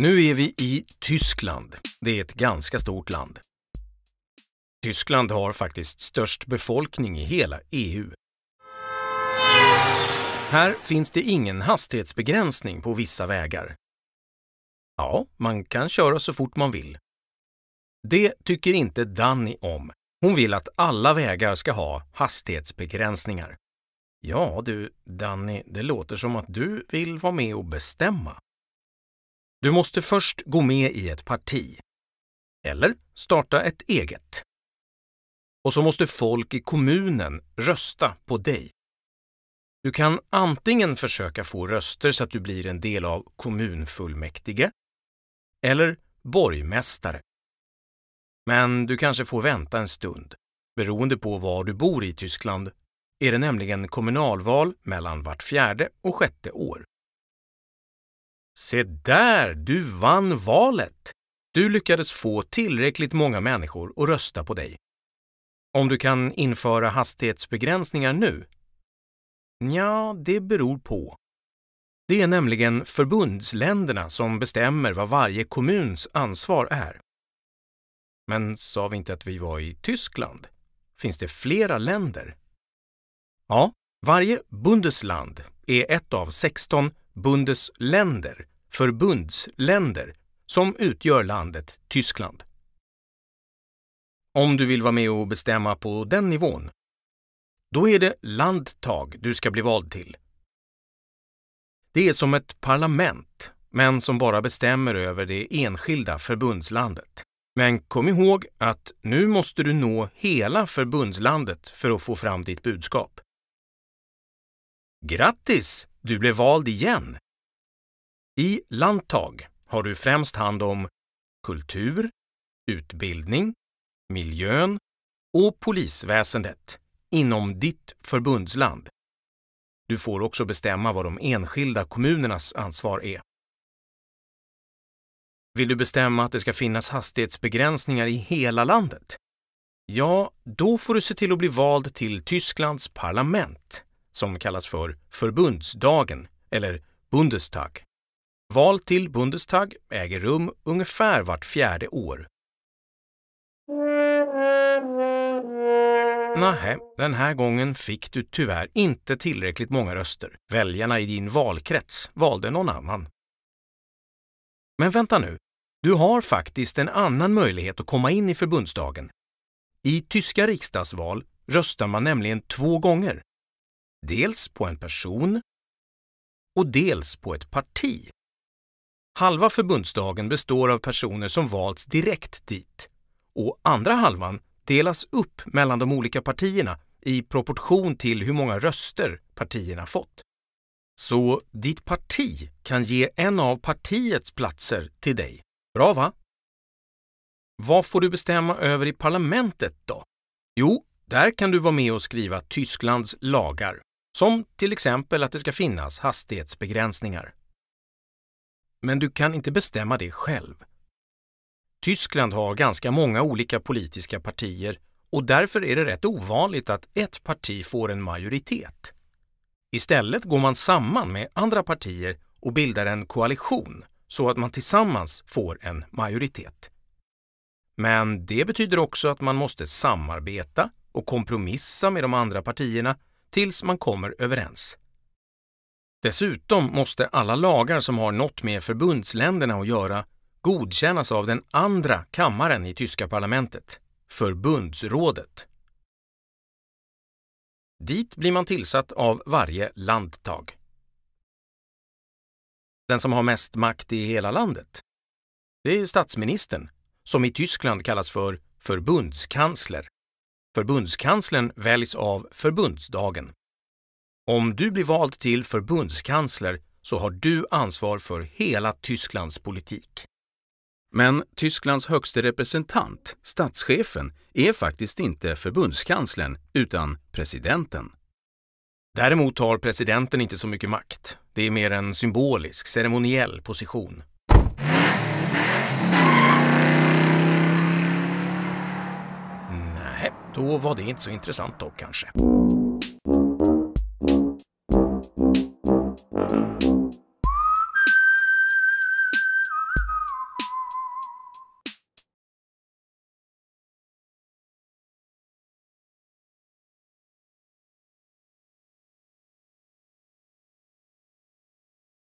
Nu är vi i Tyskland. Det är ett ganska stort land. Tyskland har faktiskt störst befolkning i hela EU. Här finns det ingen hastighetsbegränsning på vissa vägar. Ja, man kan köra så fort man vill. Det tycker inte Danny om. Hon vill att alla vägar ska ha hastighetsbegränsningar. Ja du, Danny, det låter som att du vill vara med och bestämma. Du måste först gå med i ett parti. Eller starta ett eget. Och så måste folk i kommunen rösta på dig. Du kan antingen försöka få röster så att du blir en del av kommunfullmäktige eller borgmästare. Men du kanske får vänta en stund. Beroende på var du bor i Tyskland är det nämligen kommunalval mellan vart fjärde och sjätte år. Se där, du vann valet! Du lyckades få tillräckligt många människor att rösta på dig. Om du kan införa hastighetsbegränsningar nu? Ja, det beror på. Det är nämligen förbundsländerna som bestämmer vad varje kommuns ansvar är. Men sa vi inte att vi var i Tyskland? Finns det flera länder? Ja, varje Bundesland är ett av 16 Bundesländer, förbundsländer, som utgör landet Tyskland. Om du vill vara med och bestämma på den nivån, då är det Landtag du ska bli vald till. Det är som ett parlament, men som bara bestämmer över det enskilda förbundslandet. Men kom ihåg att nu måste du nå hela förbundslandet för att få fram ditt budskap. Grattis! Du blev vald igen! I Landtag har du främst hand om kultur, utbildning, miljön och polisväsendet inom ditt förbundsland. Du får också bestämma vad de enskilda kommunernas ansvar är. Vill du bestämma att det ska finnas hastighetsbegränsningar i hela landet? Ja, då får du se till att bli vald till Tysklands parlament, som kallas för förbundsdagen eller Bundestag. Val till Bundestag äger rum ungefär vart fjärde år. Nähä, den här gången fick du tyvärr inte tillräckligt många röster. Väljarna i din valkrets valde någon annan. Men vänta nu, du har faktiskt en annan möjlighet att komma in i förbundsdagen. I tyska riksdagsval röstar man nämligen två gånger. Dels på en person och dels på ett parti. Halva förbundsdagen består av personer som valts direkt dit och andra halvan delas upp mellan de olika partierna i proportion till hur många röster partierna fått. Så ditt parti kan ge en av partiets platser till dig. Bra va? Vad får du bestämma över i parlamentet då? Jo, där kan du vara med och skriva Tysklands lagar, som till exempel att det ska finnas hastighetsbegränsningar. Men du kan inte bestämma det själv. Tyskland har ganska många olika politiska partier och därför är det rätt ovanligt att ett parti får en majoritet. Istället går man samman med andra partier och bildar en koalition så att man tillsammans får en majoritet. Men det betyder också att man måste samarbeta och kompromissa med de andra partierna tills man kommer överens. Dessutom måste alla lagar som har något med förbundsländerna att göra godkännas av den andra kammaren i tyska parlamentet, förbundsrådet. Dit blir man tillsatt av varje landtag. Den som har mest makt i hela landet, det är statsministern, som i Tyskland kallas för förbundskansler. Förbundskanslern väljs av förbundsdagen. Om du blir vald till förbundskansler så har du ansvar för hela Tysklands politik. Men Tysklands högste representant, statschefen, är faktiskt inte förbundskanslern utan presidenten. Däremot har presidenten inte så mycket makt. Det är mer en symbolisk, ceremoniell position. Då var det inte så intressant dock kanske.